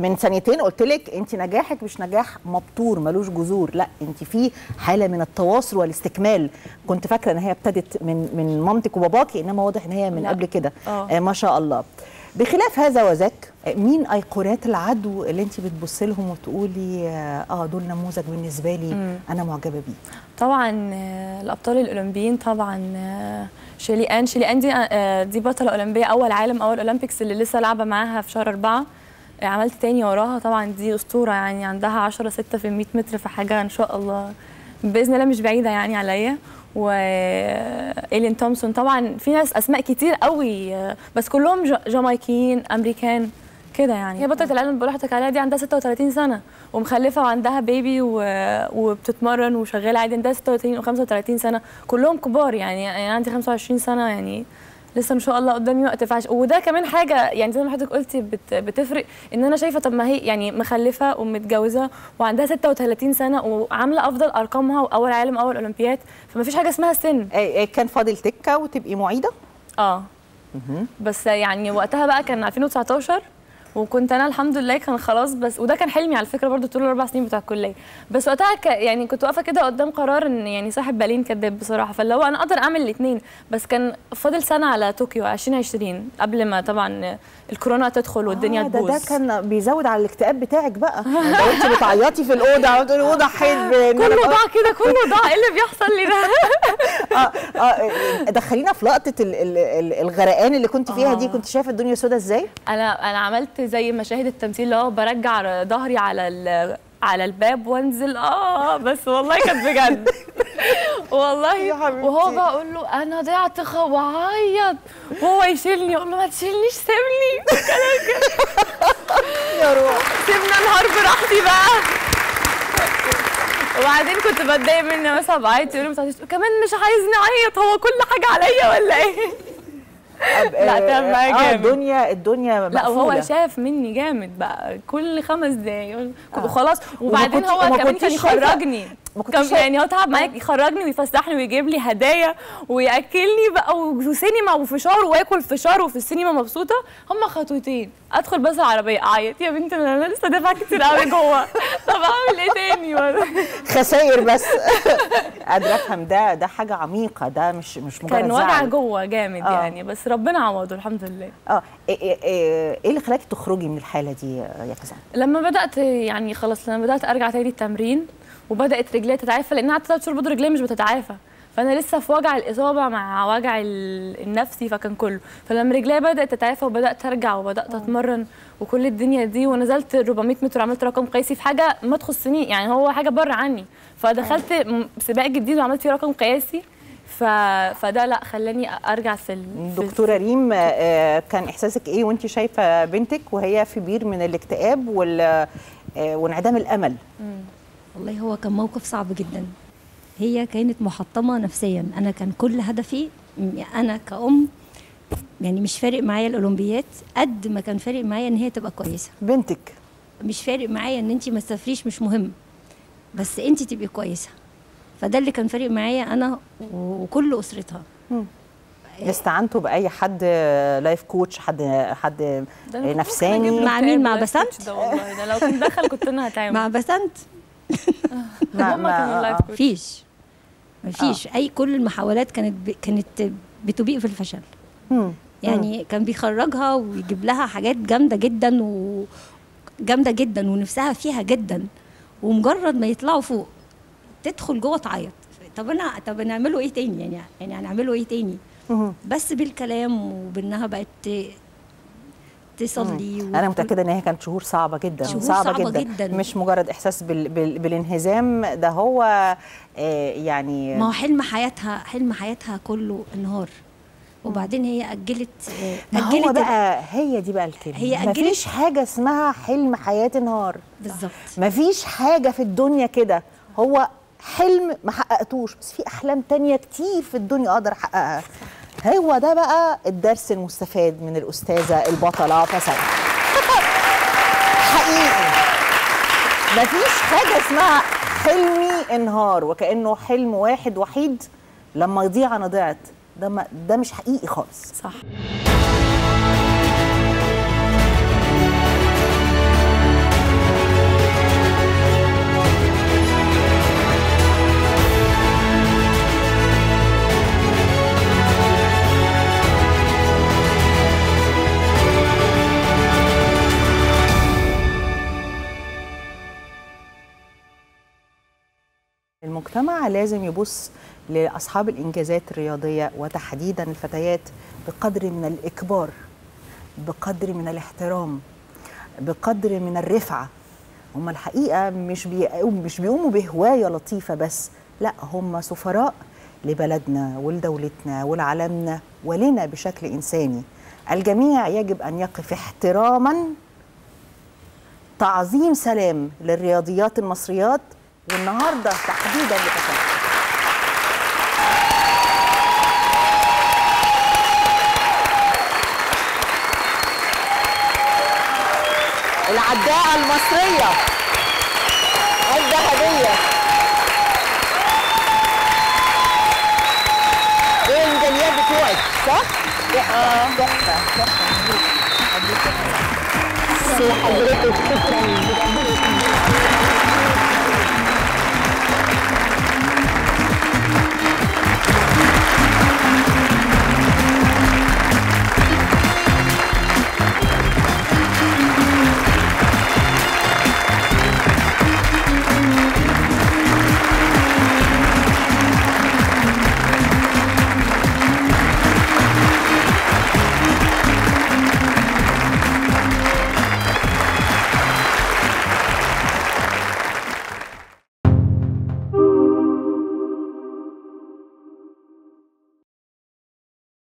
من سنتين قلت لك انت نجاحك مش نجاح مبتور ملوش جذور لا انت في حالة من التواصل والاستكمال كنت فاكرة إن هي ابتدت من من مامتك وباباكي إنما واضح إن هي من لا. قبل كده آه. آه ما شاء الله بخلاف هذا وذاك مين أيقونات العدو اللي انت بتبصي لهم وتقولي آه آه، دول نموذج بالنسبة لي مم. أنا معجبة بيه طبعا آه، الأبطال الأولمبيين طبعا شيلي ان شيلي ان دي دي بطلة أولمبية أول عالم أول أولمبيكس اللي لسه لعبة معاها في شهر أربعة عملت تاني وراها طبعا دي أسطورة يعني عندها 10 6 في 100 متر في حاجة إن شاء الله. بإذن الله مش بعيدة يعني عليا. وايلين تومسون طبعا في ناس أسماء كتير قوي بس كلهم جا- جامايكيين أمريكان كده يعني. هي بطلة العالم اللي عليها دي عندها 36 سنة ومخلفة وعندها بيبي و... وبتتمرن وشغالة عادي عندها 36 و35 سنة. كلهم كبار يعني يعني أنا عندي 25 سنة يعني. لسه ان شاء الله قدامي وقت فعش وده كمان حاجة يعني زي ما حضرتك قلتي بت... بتفرق إن أنا شايفة طب ما هي يعني مخلفة ومتجوزة وعندها 36 سنة وعاملة أفضل أرقامها وأول عالم أول أولمبياد فما فيش حاجة اسمها سن. كان فاضل تكة وتبقي معيدة؟ آه. بس يعني وقتها بقى كان 2019 وكنت أنا الحمد لله كان خلاص بس وده كان حلمي على فكرة برضو طول الأربع سنين بتاع الكلية. بس وقتها ك يعني كنت واقفة كده قدام قرار إن يعني صاحب بالين كداب بصراحة فاللي هو أنا أقدر أعمل الاثنين بس كان فاضل سنة على طوكيو 2020 قبل ما طبعا الكورونا تدخل والدنيا آه، ده تبوظ. ده كان بيزود على الاكتئاب بتاعك بقى. لو انت بتعيطي في الأوضة بتقولي أوضة حيد كله ضاع كده كله ضاع. إيه اللي بيحصل لي ده؟ آه آه دخلينا في لقطة ال- ال- ال- الغرقان اللي كنت فيها دي آه. كنت شايفة الدنيا سودة إزاي؟ أنا أنا عملت زي مشاهد التمثيل اللي هو برجع ظهري على ال- على الباب وانزل. آه بس والله كانت بجد. والله. وهو بقى أقول له أنا ضعت واعيط وهو يشيلني أقول له ما تشيلنيش سيبني. يا روح. سيبنا انهار براحتي بقى. وبعدين كنت بتضايق مني مثلا بعيط يقول لي تعيطيش. كمان مش عايزني أعيط هو كل حاجة عليا ولا إيه؟ لا، تعب معايا آه جامد. الدنيا الدنيا لا وهو. شاف مني جامد بقى كل خمس دقايق آه. خلاص وبعدين هو كمان كان يخرجني ما كنتش كان شايفة- يعني هو تعب معايا يخرجني ويفسحني ويجيب لي هدايا وياكلني بقى وسينما وفشار وآكل فشار وفي السينما مبسوطة. هم خطوتين. أدخل بس العربية. أعيط. يا بنتي أنا لسه دافعة كتير قوي جوه. طب أعمل إيه تاني خسائر بس. قادرة أفهم. ده ده حاجة عميقة. ده مش مش مجرد كان وجع. جوه جامد آه. يعني. بس ربنا عوضه الحمد لله. آه. إيه إيه- إيه إيه اللي خلاكي تخرجي من الحالة دي يا كسان لما بدأت يعني خلاص لما بدأت أرجع تاني التمرين وبدأت رجلي تتعافى لأن قعدت ثلاث شهور برضه رجلي مش بتتعافى. فأنا لسه في وجع الإصابة مع وجع ال- النفسي فكان كله. فلما رجلي بدأت تتعافى وبدأت أرجع وبدأت أتمرن وكل الدنيا دي ونزلت 400 متر عملت رقم قياسي في حاجة ما تخصني يعني هو حاجة بره عني. فدخلت م- سباق جديد وعملت فيه رقم قياسي. ف... فده لأ خلاني أرجع في ال... دكتورة ريم آه، كان إحساسك إيه وانت شايفة بنتك وهي في بير من الاكتئاب وال آه، وانعدام الأمل؟ والله هو كان موقف صعب جدا. هي كانت محطمة نفسيا. أنا كان كل هدفي أنا كأم يعني مش فارق معايا الأولمبيات قد ما كان فارق معايا إن هي تبقى كويسة. بنتك. مش فارق معايا إن أنت ما تسافريش مش مهم. بس أنت تبقي كويسة. فده اللي كان فارق معايا أنا وكل أسرتها. استعنتوا بأي حد life coach حد حد نفساني. مع مين؟ مع بسنت؟ ده والله. ده لو كنت دخل كنت أنا هتعمل مع بسنت؟ ما- هما ما- كانوا life coach مفيش مفيش أي كل المحاولات كانت ب... كانت بتبوء بالفشل. مم. يعني كان بيخرجها ويجيب لها حاجات جامدة جدا وجامده جدا ونفسها فيها جدا ومجرد ما يطلعوا فوق تدخل جوه تعيط. طب أنا طب نعمله إيه تاني يعني؟ يعني هنعمله إيه تاني؟ مم. بس بالكلام وبإنها بقت تصلي أنا متأكدة إن هي كانت شهور صعبة جدا شهور صعبة, صعبة جدا. جدا. مش مجرد إحساس بال... بال... بالانهزام ده هو آه يعني ما هو حلم حياتها حلم حياتها كله انهار. وبعدين هي أجلت آه، ما هو أجلت بقى هي دي بقى الكلمة. هي أجلت- مفيش حاجة اسمها حلم حياة نهار بالظبط. مفيش حاجة في الدنيا كده. هو حلم ما حققتوش بس في أحلام تانية كتير في الدنيا أقدر أحققها. هو ده بقى الدرس المستفاد من الأستاذة البطلة فساد. حقيقي. مفيش حاجة اسمها حلمي انهار وكأنه حلم واحد وحيد لما يضيع أنا ضعت. ده ده مش حقيقي خالص. صح. المجتمع لازم يبص لأصحاب الإنجازات الرياضية وتحديدا الفتيات بقدر من الإكبار بقدر من الاحترام بقدر من الرفعة. هم الحقيقة مش بيقوم مش بيقوموا بهواية لطيفة بس لا هم سفراء لبلدنا ولدولتنا ولعالمنا ولنا بشكل إنساني. الجميع يجب أن يقف احتراما تعظيم سلام للرياضيات المصريات والنهارده تحديدا لفتيات العداءة المصرية الذهبية إيه الميداليات بتوعك صح؟ تحفة تحفة مبروك. مبروك. حضرتك شكرا